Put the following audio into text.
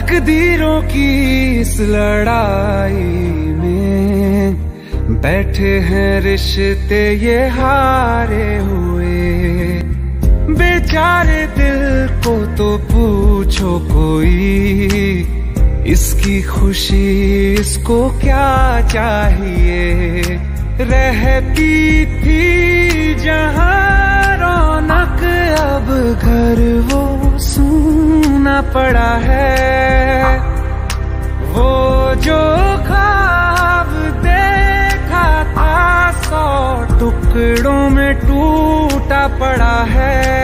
तकदीरों की इस लड़ाई में बैठे हैं रिश्ते ये हारे हुए। बेचारे दिल को तो पूछो कोई, इसकी खुशी इसको क्या चाहिए? रहती थी जहाँ रौनक, अब घर वो सूना पड़ा है। जो खाब देखा था सौ टुकड़ों में टूटा पड़ा है।